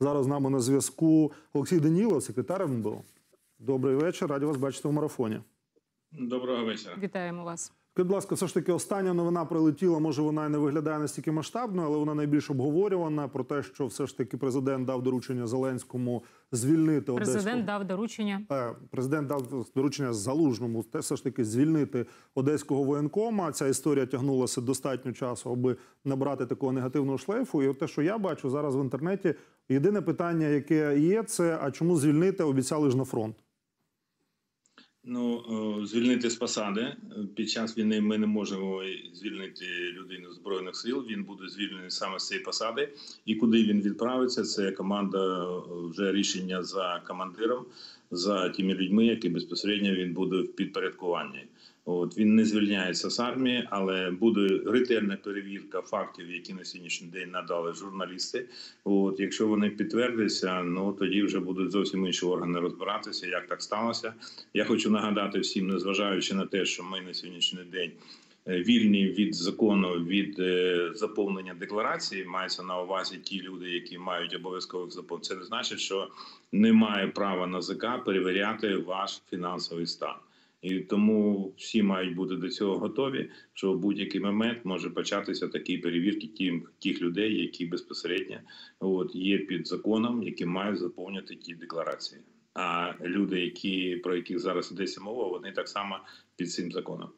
Зараз з нами на зв'язку Олексій Данілов, секретар МБО. Добрий вечір. Раді вас бачити в марафоні. Доброго вечора. Вітаємо вас. Будь ласка, все ж таки остання новина прилетіла. Може, вона і не виглядає настільки масштабною, але вона найбільш обговорювана про те, що все ж таки президент дав доручення Зеленському звільнити Президент Одеську. дав доручення. Е, Президент дав доручення залужному те все ж таки звільнити одеського воєнкома. Ця історія тягнулася достатньо часу, аби набрати такого негативного шлейфу. І от те, що я бачу зараз в інтернеті, єдине питання, яке є, це а чому звільнити обіцяли ж на фронт? Ну е, звільнити з посади під час війни. Ми не можемо звільнити людину збройних сил. Він буде звільнений саме з цієї посади, і куди він відправиться. Це команда е, вже рішення за командиром, за тими людьми, які безпосередньо він буде в підпорядкуванні. От він не звільняється з армії, але буде ретельна перевірка фактів, які на сьогоднішній день надали журналісти. От якщо вони підтвердяться, ну тоді вже будуть зовсім інші органи розбиратися, як так сталося. Я хочу нагадати всім, незважаючи на те, що ми на сьогоднішній день. е, Вільні від закону від е, заповнення декларації мається на увазі ті люди, які мають обов'язкових запов. Це не значить, що немає права НАЗК перевіряти ваш фінансовий стан. І тому всі мають бути до цього готові, що в будь-який момент може початися такі перевірки тим тих людей, які безпосередньо от є під законом, які мають заповнити ті декларації. А люди, які про яких зараз йдеться мова, вони так само під цим законом.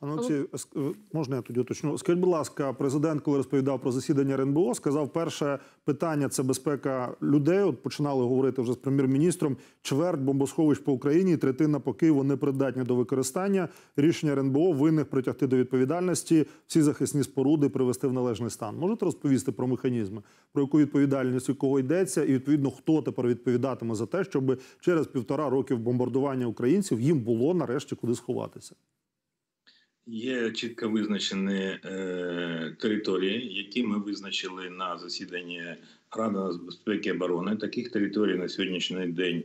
Пане Олексію, е, можна я тоді уточню? Скажіть, будь ласка, президент, коли розповідав про засідання РНБО, сказав, перше питання це безпека людей. От починали говорити вже з прем'єр-міністром. Чверть бомбосховищ по Україні, і третина по Києву непридатні до використання. Рішення РНБО винних притягти до відповідальності, всі захисні споруди привести в належний стан. Можете розповісти про механізми, про яку відповідальність у кого йдеться, і відповідно хто тепер відповідатиме за те, щоб через півтора років бомбардування українців їм було нарешті куди сховатися? Є чітко визначені е, території, які ми визначили на засіданні Ради безпеки і оборони. Таких територій на сьогоднішній день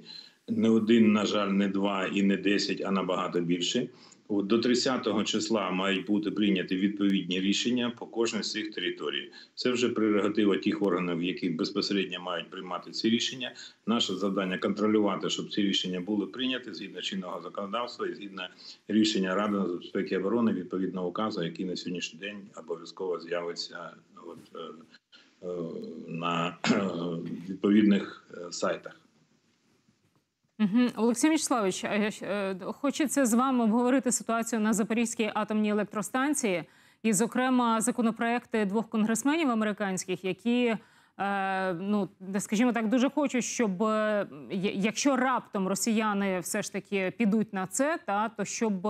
не один, на жаль, не два і не десять, а набагато більше. До 30 числа мають бути прийняті відповідні рішення по кожній з цих територій. Це вже прерогатива тих органів, які безпосередньо мають приймати ці рішення. Наше завдання контролювати, щоб ці рішення були прийняті згідно чинного законодавства і згідно рішення Ради з безпеки і оборони відповідного указу, який на сьогоднішній день обов'язково з'явиться от, е, е, на е, відповідних сайтах. Угу. Олексій Вячеславович, е, хочеться з вами обговорити ситуацію на Запорізькій атомній електростанції, і, зокрема, законопроекти двох конгресменів американських, які. е, Ну, скажімо так, дуже хочуть, щоб е, якщо раптом росіяни все ж таки підуть на це, та то щоб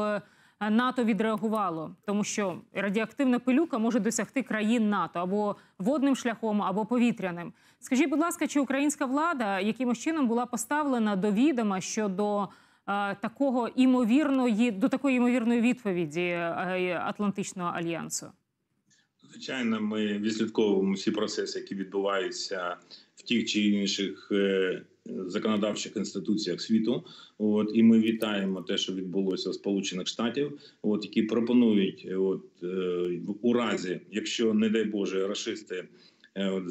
НАТО відреагувало, тому що радіоактивна пилюка може досягти країн НАТО або водним шляхом, або повітряним. Скажіть, будь ласка, чи українська влада якимось чином була поставлена до відома щодо е, такого імовірної до такої імовірної відповіді е, Атлантичного альянсу? Звичайно, ми відслідковуємо всі процеси, які відбуваються в тих чи інших е, законодавчих інституціях світу. От і ми вітаємо те, що відбулося в Сполучених Штатів, от які пропонують, е, от е, у разі, якщо не дай Боже, расисти от,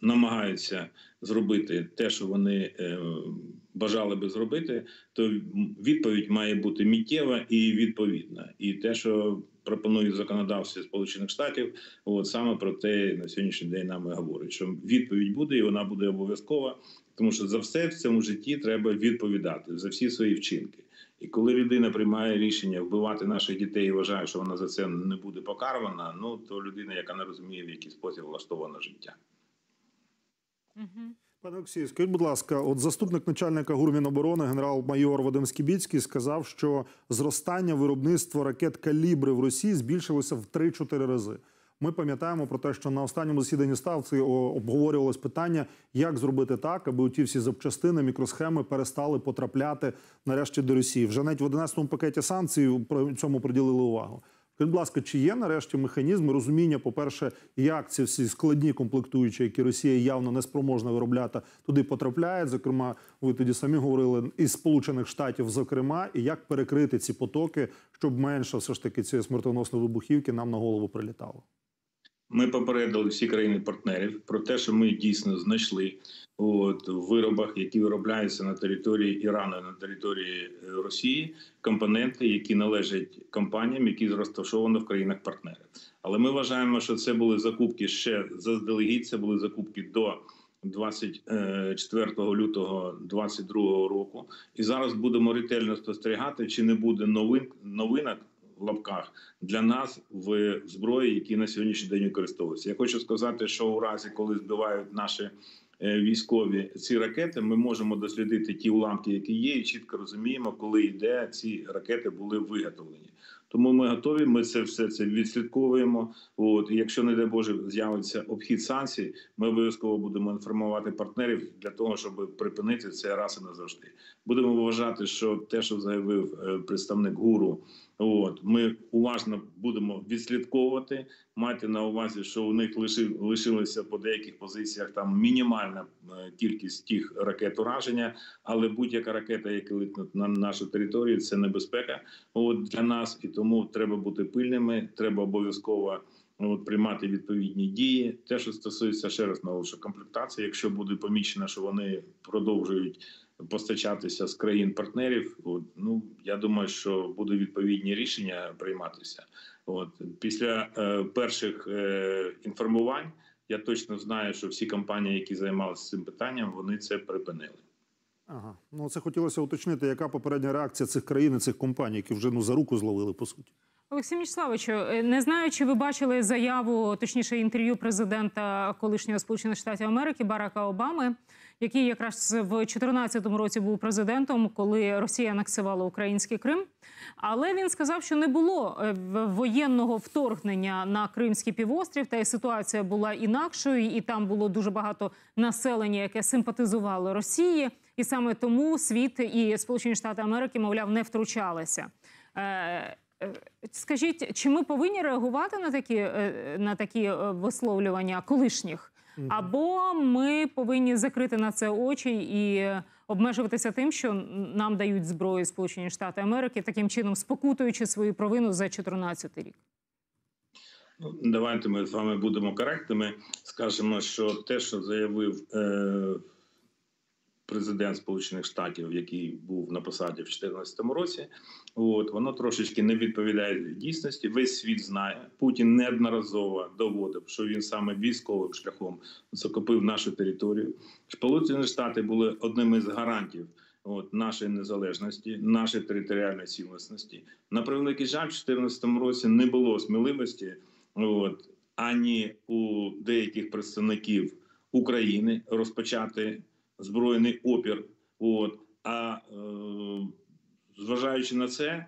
намагаються зробити те, що вони бажали би зробити, то відповідь має бути миттєва і відповідна. І те, що пропонують законодавці Сполучених Штатів, от саме про те на сьогоднішній день нам і говорять, що відповідь буде, і вона буде обов'язкова, тому що за все в цьому житті треба відповідати за всі свої вчинки. І коли людина приймає рішення вбивати наших дітей і вважає, що вона за це не буде покарана, ну то людина, яка не розуміє, в який спосіб влаштовано життя. Угу. Пане Олексію, скажіть, будь ласка, от заступник начальника гурміноборони генерал-майор Вадим Скібіцький сказав, що зростання виробництва ракет калібри в Росії збільшилося в 3-4 рази. Ми пам'ятаємо про те, що на останньому засіданні ставці обговорювалось питання, як зробити так, аби ті всі запчастини, мікросхеми перестали потрапляти нарешті до Росії. Вже навіть в 11-му пакеті санкцій цьому приділили увагу. Скажіть, будь ласка, чи є нарешті механізми розуміння, по-перше, як ці всі складні комплектуючі, які Росія явно не спроможна виробляти, туди потрапляють? Зокрема, ви тоді самі говорили із Сполучених Штатів, зокрема, і як перекрити ці потоки, щоб менше все ж таки цієї смертоносної вибухівки нам на голову прилітало? Ми попередили всі країни-партнерів про те, що ми дійсно знайшли от, в виробах, які виробляються на території Ірану, на території е, Росії, компоненти, які належать компаніям, які розташовані в країнах-партнерах. Але ми вважаємо, що це були закупки ще заздалегідь. Це були закупки до 24 лютого 2022 року. І зараз будемо ретельно спостерігати, чи не буде новин новинок в лапках для нас в зброї, які на сьогоднішній день використовуються. Я хочу сказати, що у разі, коли збивають наші е, військові ці ракети, ми можемо дослідити ті уламки, які є, і чітко розуміємо, коли і де ці ракети були виготовлені. Тому ми готові. Ми це все це відслідковуємо. От і якщо не дай Боже з'явиться обхід санкцій, ми обов'язково будемо інформувати партнерів для того, щоб припинити це раз і назавжди. Будемо вважати, що те, що заявив е, представник гуру, от ми уважно будемо відслідковувати. Майте на увазі, що у них лиши, лишилося по деяких позиціях там мінімальна е, кількість тих ракет ураження, але будь-яка ракета, яка летить на нашу територію, це небезпека. От для нас і тому треба бути пильними. Треба обов'язково от, приймати відповідні дії. Те, що стосується ще раз наголошую, комплектації, якщо буде помічено, що вони продовжують постачатися з країн-партнерів, от, ну я думаю, що будуть відповідні рішення прийматися. От після е, перших е, інформувань я точно знаю, що всі компанії, які займалися цим питанням, вони це припинили. Ага, ну це хотілося уточнити, яка попередня реакція цих країн, і цих компаній, які вже ну за руку зловили по суті. Олексій Мічславовичу, е, не знаю, чи ви бачили заяву, точніше, інтерв'ю президента колишнього Сполучених Штатів Америки Барака Обами, який якраз в 2014 році був президентом, коли Росія анексувала український Крим. Але він сказав, що не було е, воєнного вторгнення на Кримський півострів, та й ситуація була інакшою, і там було дуже багато населення, яке симпатизувало Росії, і саме тому світ і Сполучені Штати Америки, мовляв, не втручалися. Е, Скажіть, чи ми повинні реагувати на такі на такі висловлювання колишніх? Або ми повинні закрити на це очі і обмежуватися тим, що нам дають зброю Сполучені Штати Америки, таким чином спокутуючи свою провину за 2014 рік. Ну, давайте ми з вами будемо коректними. Скажемо, що те, що заявив е, президент Сполучених Штатів, який був на посаді в 2014 році, от воно трошечки не відповідає дійсності. Весь світ знає. Путін неодноразово доводив, що він саме військовим шляхом захопив нашу територію. Сполучені Штати були одним із гарантів. От нашої незалежності, нашої територіальної цілісності. На превеликий жаль, в 2014 році не було сміливості, от ані у деяких представників України розпочати збройний опір. От а е, зважаючи на це,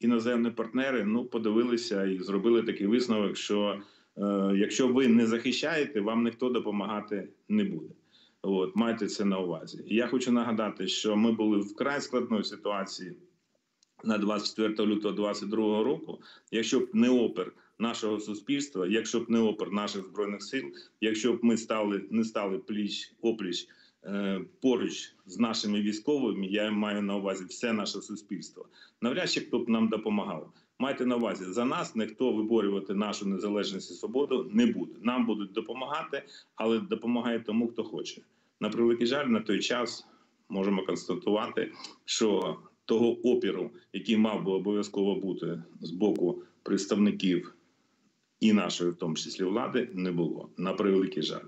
іноземні партнери ну подивилися і зробили такий висновок, що е, якщо ви не захищаєте, вам ніхто допомагати не буде. От майте це на увазі. Я хочу нагадати, що ми були в край складної ситуації на 24 лютого 2022 року. Якщо б не опір нашого суспільства, якщо б не опір наших збройних сил, якщо б ми стали не стали пліч опліч поруч з нашими військовими, я маю на увазі все наше суспільство. Навряд чи хто б нам допомагав. Майте на увазі за нас ніхто виборювати нашу незалежність і свободу не буде. Нам будуть допомагати, але допомагає тому, хто хоче. На превеликий жаль, на той час можемо констатувати, що того опіру, який мав би обов'язково бути з боку представників і нашої, в тому числі влади, не було. На превеликий жаль.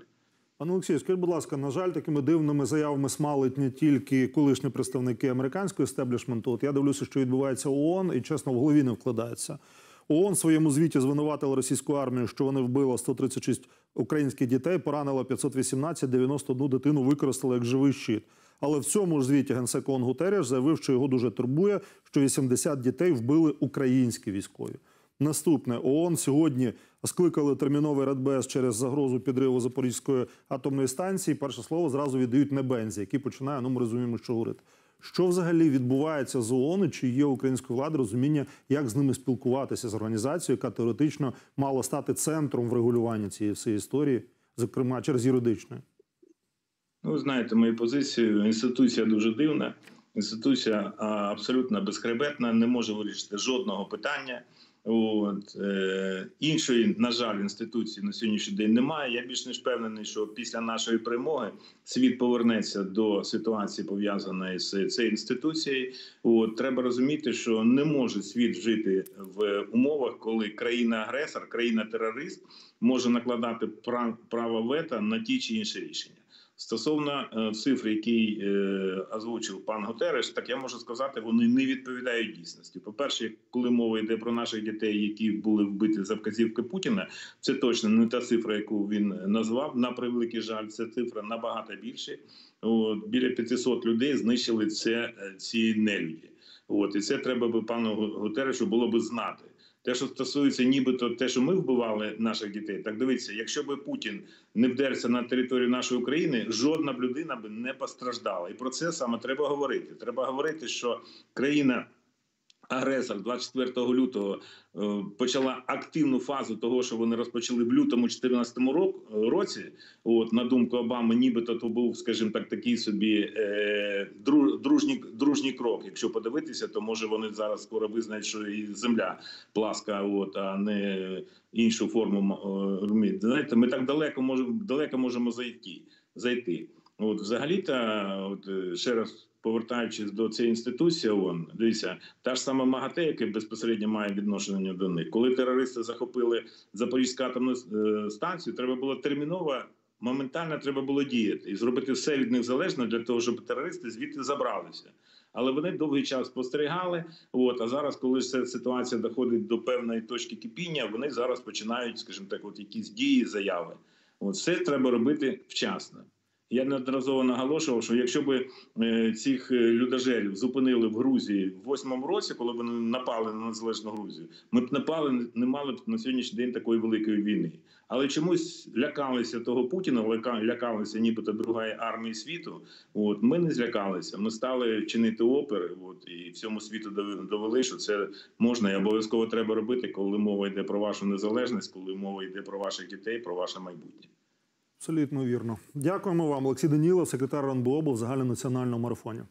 Пане Олексію, скажіть, будь ласка, на жаль, такими дивними заявами смалить не тільки колишні представники американського естеблішменту. От я дивлюся, що відбувається ООН, і чесно, в голові не вкладається. ООН в своєму звіті звинуватила російську армію, що вони вбили 136 українських дітей, поранила 518, 91 дитину використали як живий щит. Але в цьому ж звіті генсек ООН Гутеріш заявив, що його дуже турбує, що 80 дітей вбили українські військові. Наступне ООН сьогодні скликали терміновий радбез через загрозу підриву Запорізької атомної станції. Перше слово зразу віддають Небензі, який починає. Ну ми розуміємо, що говорити. Що взагалі відбувається з ООН, чи є української влади розуміння, як з ними спілкуватися з організацією, яка теоретично мала стати центром врегулювання цієї всієї історії, зокрема через юридичне? Ну, знаєте, мою позицію. Інституція дуже дивна. Інституція абсолютно безхребетна, не може вирішити жодного питання. От е, іншої, на жаль, інституції на сьогоднішній день немає. Я більш ніж впевнений, що після нашої перемоги світ повернеться до ситуації пов'язаної з цією інституцією. От треба розуміти, що не може світ жити в умовах, коли країна-агресор, країна-терорист може накладати прав- право вето на ті чи інші рішення. Стосовно е, цифр, які е, озвучив пан Гутереш, так я можу сказати, вони не відповідають дійсності. По перше, коли мова йде про наших дітей, які були вбиті за вказівки Путіна, це точно не та цифра, яку він назвав. На превеликий жаль, це цифра набагато більше. От, біля 500 людей знищили це е, ці нелюді. От і це треба би пану Гутерешу було би знати. Те, що стосується, нібито те, що ми вбивали наших дітей, так дивіться, якщо би Путін не вдерся на територію нашої України, жодна б людина би не постраждала. І про це саме треба говорити. Треба говорити, що країна. Агресор 24 лютого е, почала активну фазу того, що вони розпочали в лютому 2014 рок- році. От на думку Обами, нібито то був, скажімо так, такий собі е, дружній, дружній крок. Якщо подивитися, то може вони зараз скоро визнають, що і земля пласка, от а не іншу форму е. Знаєте, ми так далеко можемо далеко можемо зайти. зайти. От взагалі-то, от е, ще раз повертаючись до цієї інституції, ООН, дивіться, та ж сама МАГАТЕ, яке безпосередньо має відношення до них, коли терористи захопили Запорізьку атомну е, станцію, треба було терміново. Моментально треба було діяти і зробити все від них залежне для того, щоб терористи звідти забралися. Але вони довгий час спостерігали. От а зараз, коли ця ситуація доходить до певної точки кипіння, вони зараз починають, скажімо так, от якісь дії, заяви. От все треба робити вчасно. Я неодноразово наголошував, що якщо б е, цих е, людожерів зупинили в Грузії в восьмому році, коли вони напали на незалежну Грузію, ми б напали, не мали б на сьогоднішній день такої великої війни. Але чомусь лякалися того Путіна, ляка- лякалися нібито другої армії світу. От ми не злякалися. Ми стали чинити опери. От і всьому світу довели, що це можна і обов'язково треба робити, коли мова йде про вашу незалежність, коли мова йде про ваших дітей, про ваше майбутнє. Абсолютно вірно. Дякуємо вам, Олексій Данілов, секретар РНБО, був в загальнонаціональному марафоні.